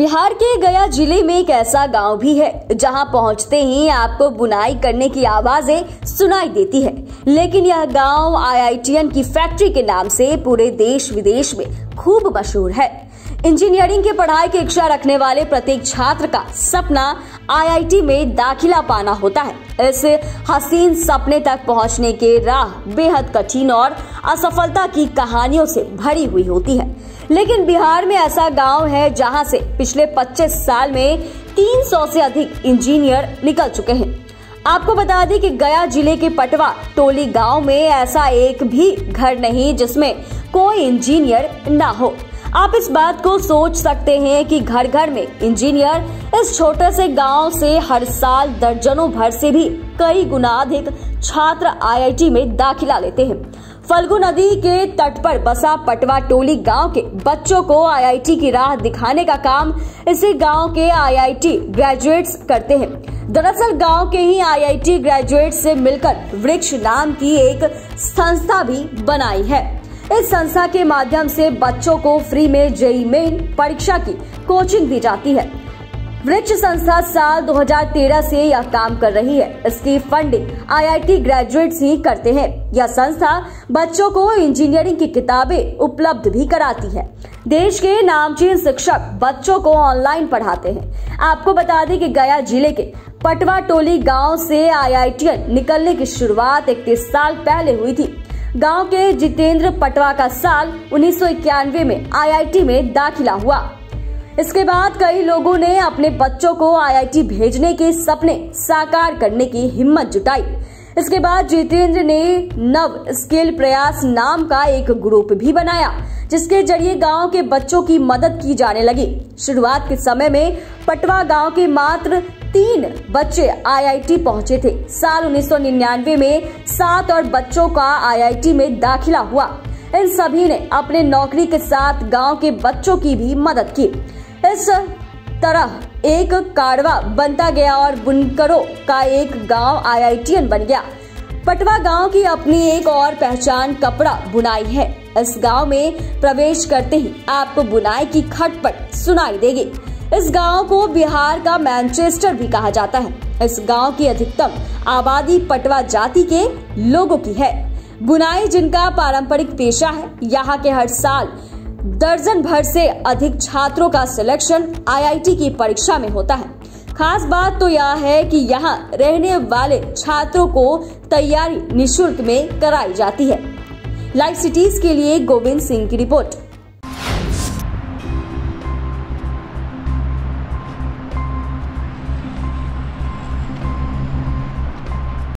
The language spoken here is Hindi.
बिहार के गया ज़िले में एक ऐसा गाँव भी है, जहाँ पहुँचते ही आपको बुनाई करने की आवाज़ें सुनाई देती है। लेकिन यह गाँव आईआईटीएन की फैक्ट्री के नाम से पूरे देश विदेश में खूब मशहूर है। इंजीनियरिंग की पढ़ाई की इच्छा रखने वाले प्रत्येक छात्र का सपना आईआईटी में दाखिला पाना होता है। इस हसीन सपने तक पहुँचने के राह बेहद कठिन और असफलता की कहानियों से भरी हुई होती है। लेकिन बिहार में ऐसा गाँव है जहाँ से पिछले 25 साल में 300 से अधिक इंजीनियर निकल चुके हैं। आपको बता दें कि गया ज़िले के पटवा टोली गाँव में ऐसा एक भी घर नहीं जिसमें कोई इंजीनियर ना हो। आप इस बात को सोच सकते हैं कि घर घर में इंजीनियर इस छोटे से गाँव से हर साल दर्जनों भर से भी कई गुना अधिक छात्र आईआईटी में दाखिला लेते हैं। फल्गु नदी के तट पर बसा पटवा टोली गाँव के बच्चों को आईआईटी की राह दिखाने का काम इसी गाँव के आईआईटी ग्रेजुएट्स करते हैं। दरअसल गाँव के ही आईआईटी ग्रेजुएट से मिलकर वृक्ष नाम की एक संस्था भी बनाई है। इस संस्था के माध्यम से बच्चों को फ्री में जेई मेन परीक्षा की कोचिंग दी जाती है। वृक्ष संस्था साल 2013 से यह काम कर रही है। इसकी फंडिंग आईआईटी ग्रेजुएट्स ही करते हैं। यह संस्था बच्चों को इंजीनियरिंग की किताबें उपलब्ध भी कराती है। देश के नामचीन शिक्षक बच्चों को ऑनलाइन पढ़ाते हैं। आपको बता दें कि गया ज़िले के पटवा टोली गाँव से आईआईटीएन निकलने की शुरुआत इकतीस साल पहले हुई थी। गाँव के जितेंद्र पटवा का साल उन्नीस सौ इक्यानवे में आईआईटी में दाखिला हुआ। इसके बाद कई लोगों ने अपने बच्चों को आईआईटी भेजने के सपने साकार करने की हिम्मत जुटाई। इसके बाद जितेंद्र ने नव स्किल प्रयास नाम का एक ग्रुप भी बनाया, जिसके ज़रिए गाँव के बच्चों की मदद की जाने लगी। शुरुआत के समय में पटवा गाँव के मात्र तीन बच्चे आईआईटी पहुँचे थे। साल 1999 में सात और बच्चों का आईआईटी में दाखिला हुआ। इन सभी ने अपने नौकरी के साथ गाँव के बच्चों की भी मदद की। इस तरह एक काड़वा बनता गया और बुनकरों का एक गाँव आईआईटीएन बन गया। पटवा गाँव की अपनी एक और पहचान कपड़ा बुनाई है। इस गाँव में प्रवेश करते ही आपको बुनाई की खटपट सुनाई देगी। इस गाँव को बिहार का मैनचेस्टर भी कहा जाता है। इस गाँव की अधिकतम आबादी पटवा जाति के लोगों की है। बुनाई जिनका पारंपरिक पेशा है, यहाँ के हर साल दर्जन भर से अधिक छात्रों का सिलेक्शन आईआईटी की परीक्षा में होता है। खास बात तो यह है कि यहाँ रहने वाले छात्रों को तैयारी निशुल्क में कराई जाती है। लाइव सिटीज़ के लिए गोविंद सिंह की रिपोर्ट।